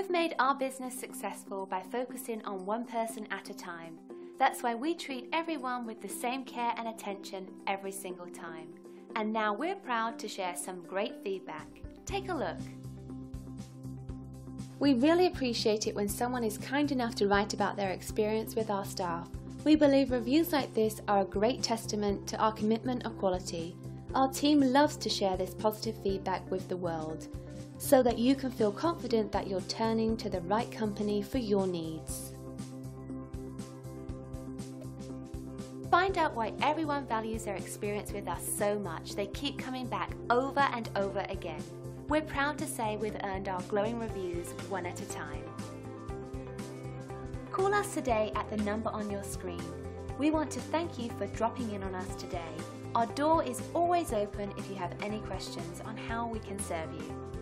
We've made our business successful by focusing on one person at a time. That's why we treat everyone with the same care and attention every single time. And now we're proud to share some great feedback. Take a look. We really appreciate it when someone is kind enough to write about their experience with our staff. We believe reviews like this are a great testament to our commitment of quality. Our team loves to share this positive feedback with the world so that you can feel confident that you're turning to the right company for your needs. Find out why everyone values their experience with us so much they keep coming back over and over again. We're proud to say we've earned our glowing reviews one at a time. Call us today at the number on your screen. We want to thank you for dropping in on us today. Our door is always open if you have any questions on how we can serve you.